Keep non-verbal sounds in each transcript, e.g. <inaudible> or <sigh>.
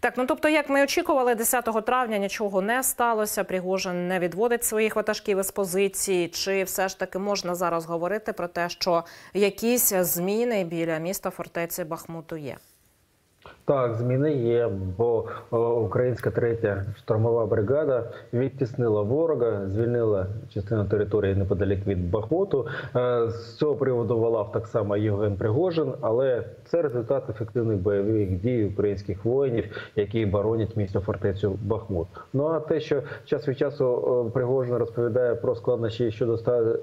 Так, ну тобто, як ми очікували, 10 травня нічого не сталося. Пригожин не відводить своїх ватажків із позиції. Чи все ж таки можна зараз говорити про те, що якісь зміни біля міста фортеці Бахмуту є? Так, зміни є, бо українська третя штурмова бригада відтіснила ворога, звільнила частину території неподалік від Бахмуту. Е, з цього приводу волав так само Євген Пригожин, але це результат ефективних бойових дій українських воїнів, які боронять місто фортецю Бахмут. Ну а те, що час від часу Пригожин розповідає про складнощі щодо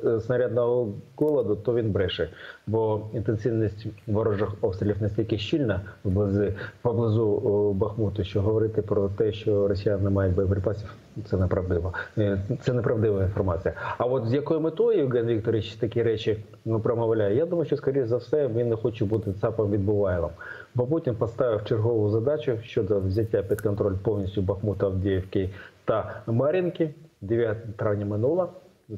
е, снарядного голоду, то він бреше, бо інтенсивність ворожих обстрілів настільки щільна вблизи поблизу Бахмуту, що говорити про те, що росіяни не мають боєприпасів, це неправдиво. Е, це неправдива інформація. А от з якою метою Євген Вікторович такі речі ну, промовляє, я думаю, що скоріше за все він не хоче бути ЦАПом відбувайлом. Бо Путін поставив чергову задачу щодо взяття під контроль повністю Бахмута, Авдіївки та Мар'їнки. 9 травня минуло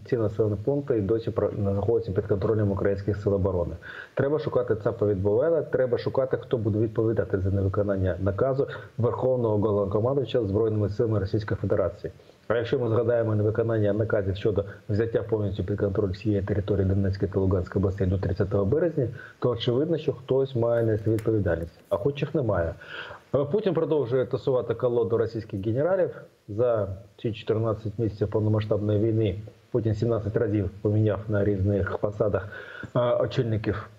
ці населені пункти і досі знаходяться під контролем українських сил оборони. Треба шукати ЦАПа від Бовела, треба шукати, хто буде відповідати за невиконання наказу Верховного Головнокомандувача збройними силами Російської Федерації. А якщо ми згадаємо невиконання наказів щодо взяття повністю під контроль всієї території Донецької та Луганської областей до 30 березня, то очевидно, що хтось має нести відповідальність, а хоч їх немає. Путін продовжує тасувати колоду російських генералів за ці 14 місяців повномасштабної війни. Путін 17 разів поміняв на різних посадах очільників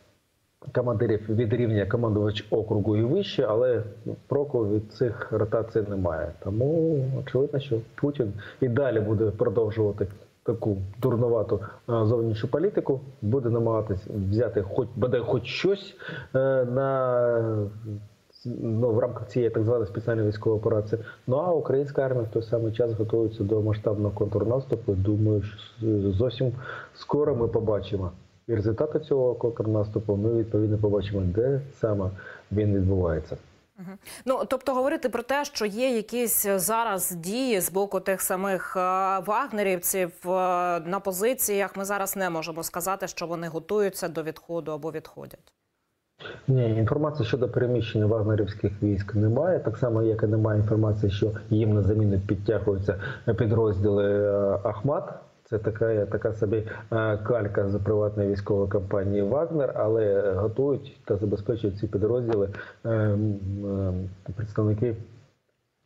командирів від рівня командувач округу і вище, але проку від цих ротацій немає. Тому очевидно, що Путін і далі буде продовжувати. Таку дурновату зовнішню політику буде намагатись взяти, хоч бодай хоч щось е, на ну, в рамках цієї так званої спеціальної військової операції. Ну а українська армія в той самий час готується до масштабного контрнаступу. Думаю, що зовсім скоро ми побачимо і результати цього контрнаступу. Ми відповідно побачимо, де саме він відбувається. Ну тобто говорити про те, що є якісь зараз дії з боку тих самих е, вагнерівців е, на позиціях, ми зараз не можемо сказати, що вони готуються до відходу або відходять. Ні, інформації щодо переміщення вагнерівських військ немає. Так само, як і немає інформації, що їм на заміну підтягуються підрозділи е, Ахмат. Це така така собі е, калька з приватної військової компанії Вагнер, але готують та забезпечують ці підрозділи е, представники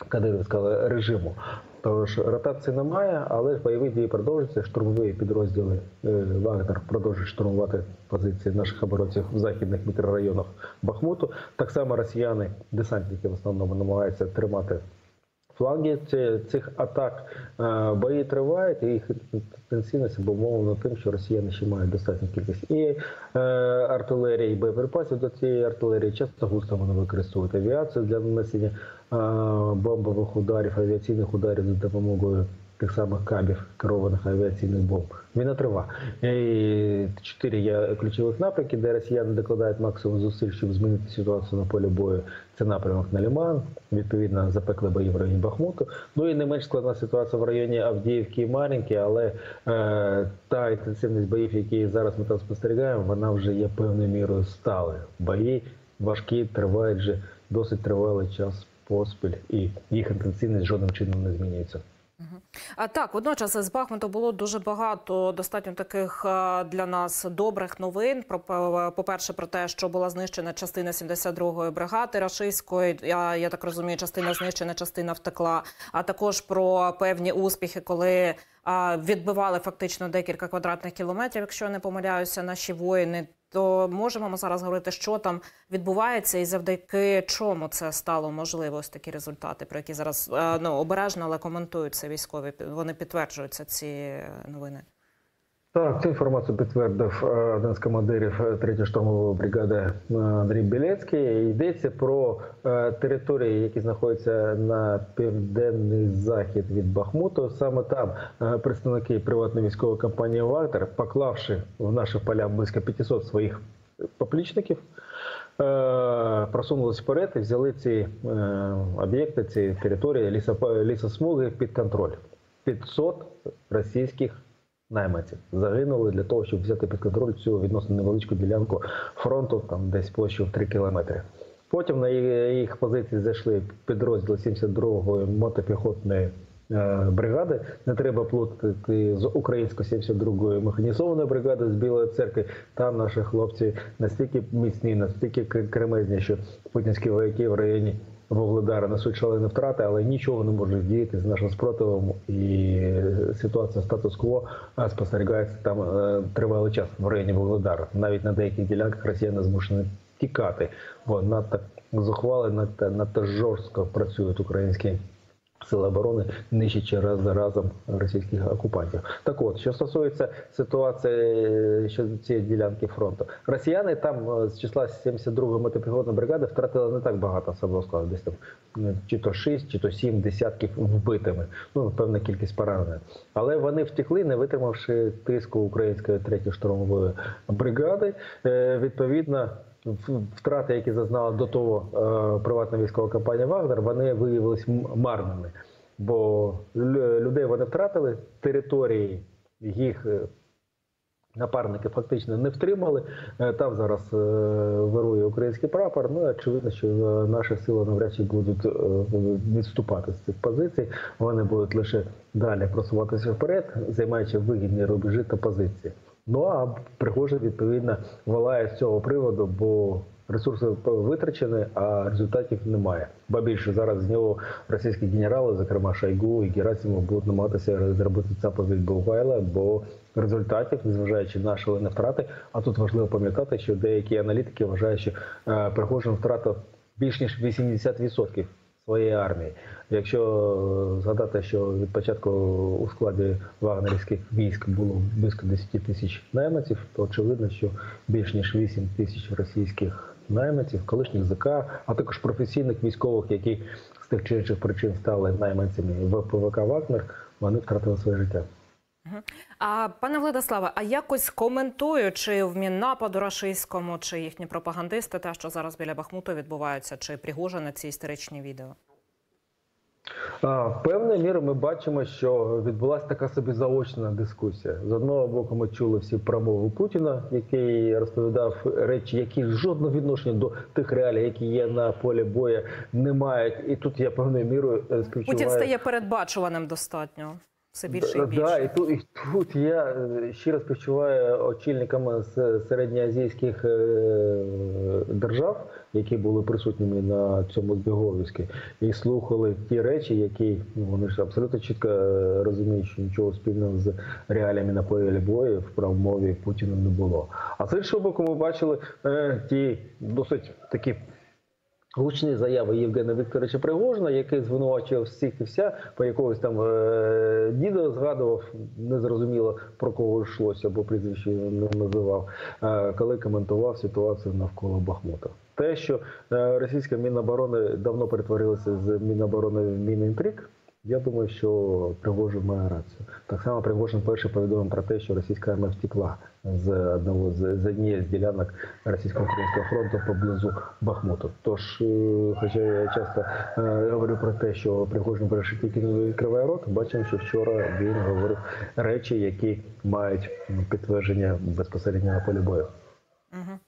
кадирівського режиму. Тож ротації немає, але бойові дії продовжуються. Штурмові підрозділи е, Вагнер продовжують штурмувати позиції наших оборонців в західних мікрорайонах Бахмуту. Так само росіяни, десантники в основному намагаються тримати фланги цих атак. Е, бої тривають і їх інтенсивність обумовлена тим, що росіяни ще мають достатню кількість і е, артилерії, і боєприпасів до цієї артилерії. Часто густо вони використовують авіацію для нанесення бомбових ударів, авіаційних ударів за допомогою тих самих кабів керованих авіаційних бомб. Війна трива. І Чотири є ключових напрямки, де росіяни докладають максимум зусиль, щоб змінити ситуацію на полі бою. Це напрямок на Ліман, відповідно, запекли бої в районі Бахмуту. Ну і не менш складна ситуація в районі Авдіївки і Мар'їнки, але е, та інтенсивність боїв, які зараз ми там спостерігаємо, вона вже є певною мірою сталою. Бої важкі, тривають вже досить тривалий час поспіль, і їх інтенсивність жодним чином не змінюється. А так, водночас з Бахмуту було дуже багато достатньо таких для нас добрих новин. Про по перше, про те, що була знищена частина 72-ї бригади рашистської. Я я так розумію, частина знищена, частина втекла. А також про певні успіхи, коли відбивали фактично декілька квадратних кілометрів, якщо я не помиляюся, наші воїни то можемо ми зараз говорити, що там відбувається, і завдяки чому це стало можливо ось такі результати, про які зараз е, ну обережно, але коментуються військові. Вони підтверджуються ці новини. Так, цю інформацію підтвердив е, один з командирів 3-ї е, штурмової бригади е, Андрій Білецький. Йдеться про території, які знаходяться на південний захід від Бахмуту. Саме там представники приватної військової компанії Вагнер, поклавши в наші поля близько 500 своїх поплічників, просунулися вперед і взяли ці об'єкти, ці території лісосмуги під контроль. 500 російських найманців загинули для того, щоб взяти під контроль цю відносно невеличку ділянку фронту, там десь площу в 3 кілометри. Потім на їх позиції зайшли підрозділи 72-ї мотопіхотної е, бригади. Не треба плутати з українською 72-ї механізованої бригади з Білої церкви. Там наші хлопці настільки міцні, настільки кремезні, що путінські вояки в районі Вугледара несуть шалені втрати, але нічого не можуть діяти з нашим спротивом. І ситуація статус-кво е, спостерігається там е, тривалий час в районі Вугледара. Навіть на деяких ділянках росіяни змушені тікати, бо надто зухвали, надто, надто жорстко працюють українські. Сили оборони нищачи раз за разом російських окупантів. Так от, що стосується ситуації е, щодо цієї ділянки фронту, росіяни там е, з числа 72-ї мотопіхотної бригади втратили не так багато особового складу, десь там е, чи то 6, чи то 7 десятків вбитими. Ну, певна кількість поранених. Але вони втекли, не витримавши тиску української 3-ї штурмової бригади. Відповідно, втрати, які зазнала до того е, приватна військова компанія Вагнер, вони виявилися марними. Бо людей вони втратили, території їх е, напарники фактично не втримали. Е, Там зараз вирує український прапор. Ну, очевидно, що наші сили навряд чи будуть відступати з цих позицій. Вони будуть лише далі просуватися вперед, займаючи вигідні рубежі та позиції. Ну а Пригожин, відповідно волає з цього приводу, бо ресурси витрачені, а результатів немає. Ба більше зараз з нього російські генерали, зокрема Шойгу і Герасимов, будуть намагатися зробити ЦАПа від Бугайла, бо результатів, незважаючи на шалені втрати. А тут важливо пам'ятати, що деякі аналітики вважають, що е, Пригожин втратив більш ніж 80% своєї армії. Якщо е, згадати, що від початку у складі вагнерівських військ було близько 10 тисяч найманців, то очевидно, що більш ніж 8 тисяч російських найманців, колишніх ЗК, а також професійних військових, які з тих чи інших причин стали найманцями в ПВК Вагнер, вони втратили своє життя. А пане Владиславе, а якось коментуючи в Міннападу рашистському, чи їхні пропагандисти, те, що зараз біля Бахмуту відбувається, чи Пригожина ці історичні відео? Певною мірою ми бачимо, що відбулася така собі заочна дискусія. З одного боку, ми чули всі промови Путіна, який розповідав речі, які жодного відношення до тих реалій, які є на полі бою, не мають. І тут я певною мірою е, співчуваю. Путін стає передбачуваним достатньо. Все більше і більше. Да, і тут, і тут я е, щиро співчуваю очільникам з середньоазійських е, держав, які були присутніми на цьому збіговиську, і слухали ті речі, які ну, вони ж абсолютно чітко е, розуміють, що нічого спільного з реаліями на полі бою в промові Путіна не було. А з іншого боку, ми бачили е, ті досить такі Гучні заяви Євгена Вікторовича Пригожина, який звинувачував всіх і вся, по якогось там е- діда згадував, незрозуміло про кого йшлося, бо прізвище не називав, е- коли коментував ситуацію навколо Бахмута. Те, що е- російська Міноборони давно перетворилася з Міноборони в Мінінтриг, я думаю, що Пригожин має рацію. Так само Пригожин перший повідомив про те, що російська армія втекла з одного з, з однієї з ділянок російсько-українського фронту поблизу Бахмуту. Тож, е, хоча я часто е, говорю про те, що Пригожин перший тільки не відкриває рот, бачимо, що вчора він говорив речі, які мають підтвердження безпосередньо на полі бою. Угу.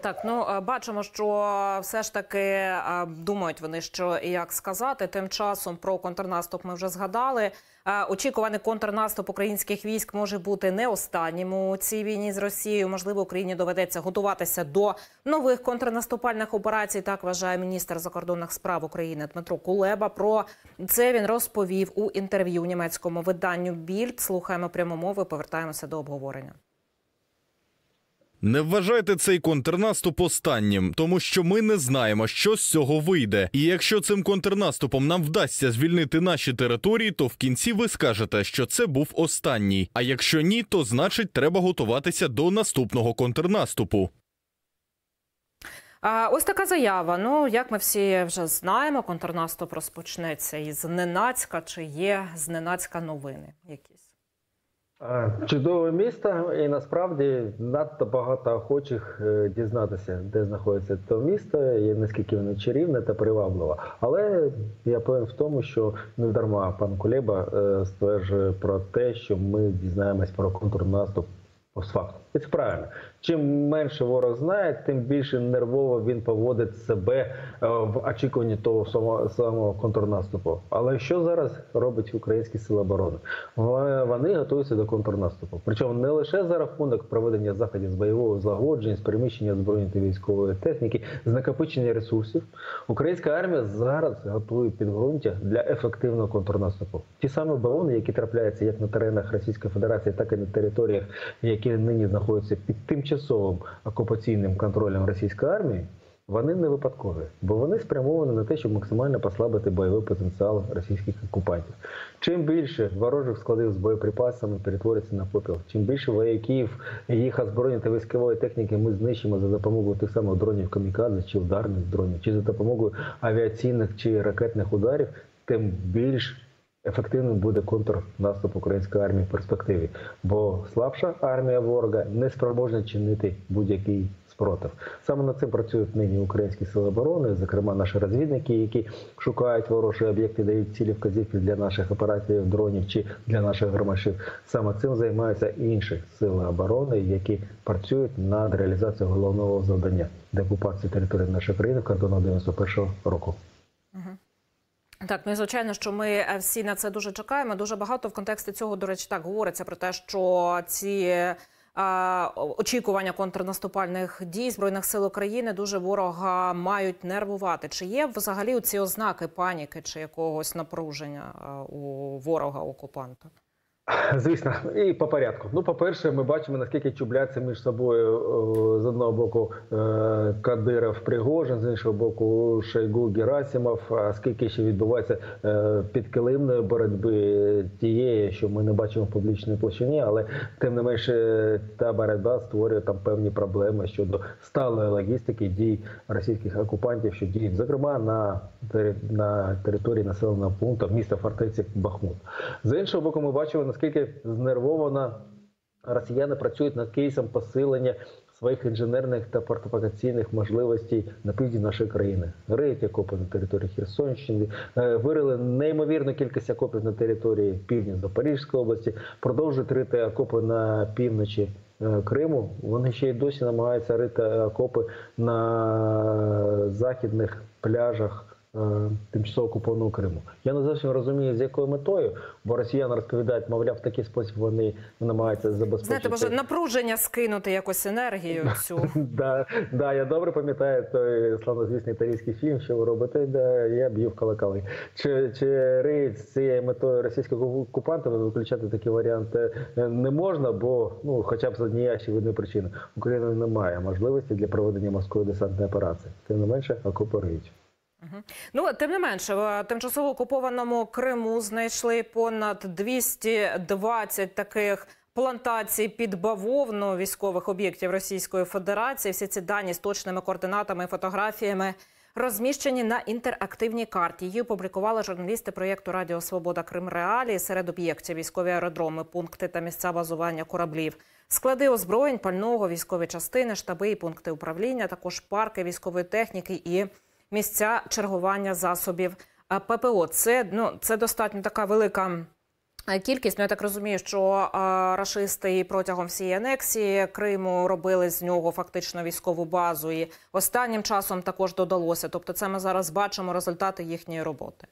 Так, ну е, бачимо, що все ж таки е, думають вони, що як сказати. Тим часом про контрнаступ ми вже згадали. Е, Очікуваний контрнаступ українських військ може бути не останнім у цій війні з Росією. Можливо, Україні доведеться готуватися до нових контрнаступальних операцій. Так вважає міністр закордонних справ України Дмитро Кулеба. Про це він розповів у інтерв'ю німецькому виданню Більд. Слухаємо пряму мову. Повертаємося до обговорення. Не вважайте цей контрнаступ останнім, тому що ми не знаємо, що з цього вийде. І якщо цим контрнаступом нам вдасться звільнити наші території, то в кінці ви скажете, що це був останній. А якщо ні, то значить треба готуватися до наступного контрнаступу. А ось така заява. Ну як ми всі вже знаємо, контрнаступ розпочнеться із Ненацька. Чи є зненацька новини якісь? Чудове місто, і насправді надто багато охочих е, дізнатися, де знаходиться це місто, і наскільки воно чарівне та привабливе. Але я певен в тому, що не дарма пан Кулеба е, стверджує про те, що ми дізнаємось про контрнаступ постфактум. І це правильно. Чим менше ворог знає, тим більше нервово він поводить себе е, в очікуванні того самого, контрнаступу. Але що зараз робить українські сили оборони? Вони готуються до контрнаступу. Причому не лише за рахунок проведення заходів з бойового злагодження, з переміщення збройної та військової техніки, з накопичення ресурсів. Українська армія зараз готує підґрунтя для ефективного контрнаступу. Ті самі оборони, які трапляються як на теренах Російської Федерації, так і на територіях, які нині знаходяться під тимчасовим окупаційним контролем російської армії. Вони не випадкові, бо вони спрямовані на те, щоб максимально послабити бойовий потенціал російських окупантів. Чим більше ворожих складів з боєприпасами перетвориться на попіл, чим більше вояків, їх озброєння та військової техніки ми знищимо за допомогою тих самих дронів камікадзе чи ударних дронів, чи за допомогою авіаційних чи ракетних ударів, тим більш ефективним буде контрнаступ української армії в перспективі, бо слабша армія ворога не спроможна чинити будь-який спротив. Саме над цим працюють нині українські сили оборони, зокрема наші розвідники, які шукають ворожі об'єкти, дають цілі вказівки для наших операторів дронів чи для наших громадів. Саме цим займаються інші сили оборони, які працюють над реалізацією головного завдання деокупації території нашої країни в кордонах 91 року. Так, ну і звичайно, що ми е, всі на це дуже чекаємо. Дуже багато в контексті цього, до речі, так говориться про те, що ці очікування контрнаступальних дій збройних сил України дуже ворога мають нервувати. Чи є взагалі ці ознаки паніки чи якогось напруження е, у ворога окупанта? <laughs> Звісно, і по порядку. Ну, по-перше, ми бачимо, наскільки чубляться між собою е, з одного боку е, Кадиров Пригожин, з іншого боку Шойгу Герасимов. А скільки ще відбувається е, підкилимної боротьби тієї, що ми не бачимо в публічній площині, але тим не менше та боротьба створює там певні проблеми щодо сталої логістики дій російських окупантів, що діють, зокрема на на території населеного пункту міста фортеці Бахмут. З іншого боку, ми бачимо наскільки знервовано росіяни працюють над кейсом посилення своїх інженерних та фортифікаційних можливостей на півдні нашої країни. Риють окопи на території Херсонщини, е, вирили неймовірну кількість окопів на території півдня Запорізької області, продовжують рити окопи на півночі. е, Криму вони ще й досі намагаються рити окопи на західних пляжах тимчасово окупованого Криму. Я не зовсім розумію, з якою метою, бо росіяни розповідають, мовляв, в такий спосіб вони намагаються забезпечити. Знаєте, може напруження скинути якось енергію <laughs> цю. Да, да, я добре пам'ятаю той славнозвісний італійський фільм, що ви робите, де я б'ю в колоколи. Чи, чи риють з цією метою російського окупанта виключати такі варіанти е, не можна, бо ну хоча б з однієї очевидної причини Україна не має можливості для проведення морської десантної операції. Тим не менше, окопи риють. Ну, тим не менше, в тимчасово окупованому Криму знайшли понад 220 таких плантацій під бавовну військових об'єктів Російської Федерації. Всі ці дані з точними координатами і фотографіями розміщені на інтерактивній карті. Її опублікували журналісти проєкту Радіо Свобода Крим Реалії серед об'єктів військові аеродроми, пункти та місця базування кораблів. Склади озброєнь, пального, військові частини, штаби і пункти управління, також парки військової техніки і місця чергування засобів ППО. Це ну це достатньо така велика. е, Кількість, ну я так розумію, що а, рашисти і протягом всієї анексії Криму робили з нього фактично військову базу, і останнім часом також додалося. Тобто, це ми зараз бачимо результати їхньої роботи.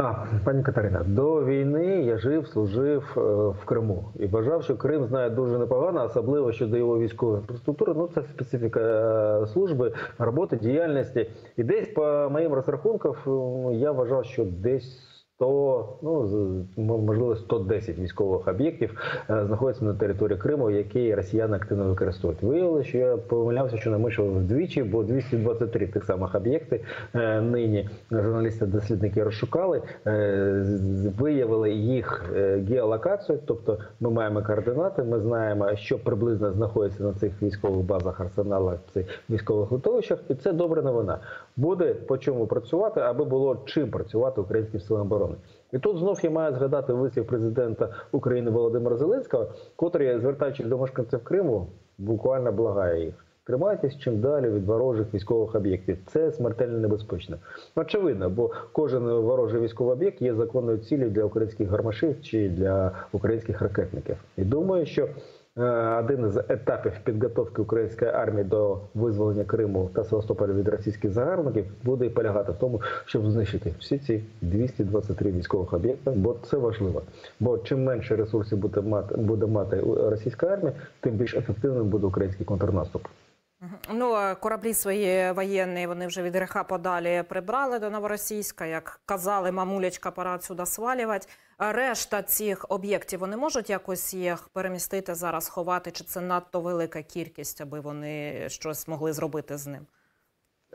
А, пані Катерина, до війни я жив, служив е, в Криму і вважав, що Крим знає дуже непогано, особливо щодо його військової інфраструктури. Ну це специфіка е, служби, роботи, діяльності. І десь по моїм розрахункам я вважав, що десь 100, ну можливо 110 військових об'єктів е, знаходяться на території Криму, які росіяни активно використовують. Виявилося, що я помилявся, що намишав вдвічі, бо 223 тих самих об'єкти е, нині журналісти-дослідники розшукали, е, виявили їх геолокацію, тобто ми маємо координати, ми знаємо, що приблизно знаходиться на цих військових базах, арсеналах, цих військових литовищах, і це добра новина. Буде по чому працювати, аби було чим працювати українським силам оборони. І тут знов я маю згадати вислів президента України Володимира Зеленського, котрий, звертаючись до мешканців Криму, буквально благає їх. Тримайтесь чим далі від ворожих військових об'єктів. Це смертельно небезпечно. Очевидно, бо кожен ворожий військовий об'єкт є законною цілею для українських гармашів чи для українських ракетників. І думаю, що один з етапів підготовки української армії до визволення Криму та Севастополя від російських загарбників буде полягати в тому, щоб знищити всі ці 223 військових об'єкти, бо це важливо. Бо чим менше ресурсів буде мати буде мати російська армія, тим більш ефективним буде український контрнаступ. Ну, е, кораблі свої воєнні вони вже від греха подалі прибрали до Новоросійська. Як казали, мамулечка, пора отсюда свалювати. А Решта цих об'єктів вони можуть якось їх перемістити зараз, ховати, чи це надто велика кількість, аби вони щось могли зробити з ним?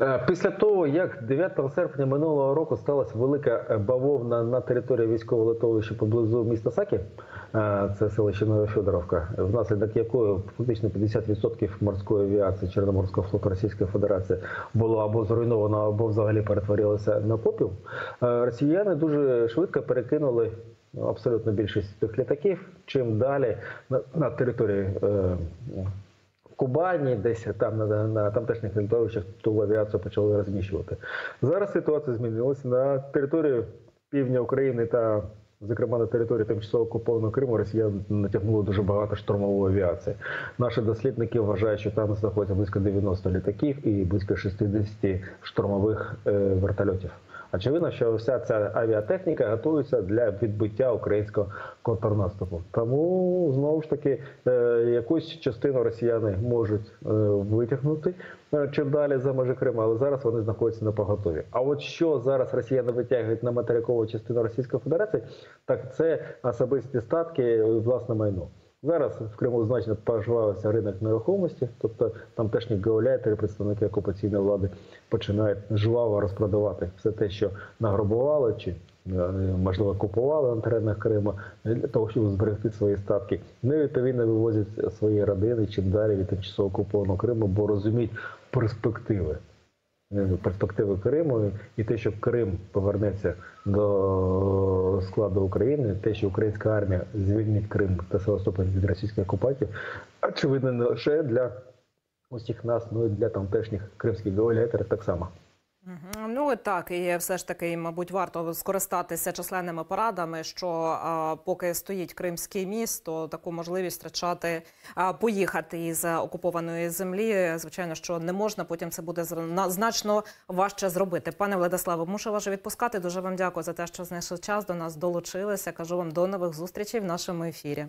Е, Після того, як 9 серпня минулого року сталася велика е, бавовна на території військового литовища поблизу міста Сакі, е, це селище Новофедоровка, внаслідок якої фактично 50% морської авіації Чорноморського флоту Російської Федерації було або зруйновано, або взагалі перетворилося на попіл, росіяни дуже швидко перекинули ну, абсолютно більшість тих літаків. Чим далі на, на території е, Кубані, десь там на, на тамтешніх літовищах ту авіацію почали розміщувати. Зараз ситуація змінилася на території півдня України та, зокрема, на території тимчасово окупованого Криму Росія натягнула дуже багато штурмової авіації. Наші дослідники вважають, що там знаходиться близько 90 літаків і близько 60 штурмових е, вертольотів. Очевидно, що вся ця авіатехніка готується для відбиття українського контрнаступу. Тому знову ж таки е, якусь частину росіяни можуть е, витягнути е, чим далі за межі Криму, але зараз вони знаходяться на поготові. А от що зараз росіяни витягують на материкову частину Російської Федерації, так це особисті статки власне майно. Зараз в Криму значно пожвавився ринок нерухомості, тобто там теж гауляйтери, представники окупаційної влади починають жваво розпродавати все те, що награбували чи е, можливо купували на теренах Криму для того, щоб зберегти свої статки. Ну і відповідно вивозять свої родини чим далі від тимчасово окупованого Криму, бо розуміють перспективи. Е, Перспективи Криму і те, що Крим повернеться до складу України, те, що українська армія звільнить Крим та Севастополь від російських окупантів, очевидно, не лише для усіх нас, ну і для тамтешніх кримських гауляйтерів так само. Ну так, і все ж таки, мабуть, варто скористатися численними порадами, що поки стоїть Кримський міст, то таку можливість втрачати, поїхати із окупованої землі. Звичайно, що не можна. Потім це буде значно важче зробити. Пане Владиславе, мушу вас відпускати. Дуже вам дякую за те, що знайшли час до нас долучилися. Кажу вам до нових зустрічей в нашому ефірі.